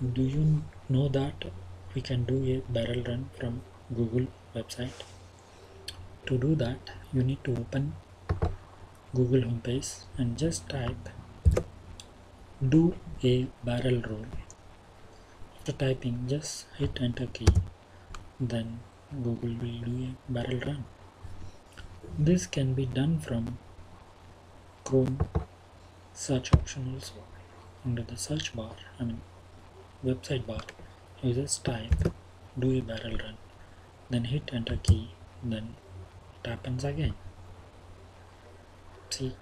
do you know that we can do a barrel roll from Google website? To do that you need to open Google homepage and just type do a barrel roll. After typing just hit enter key. Then Google will do a barrel roll. This can be done from Chrome search option also. Under the search bar I mean website bar. You just type do a barrel roll then hit enter key then it happens again. See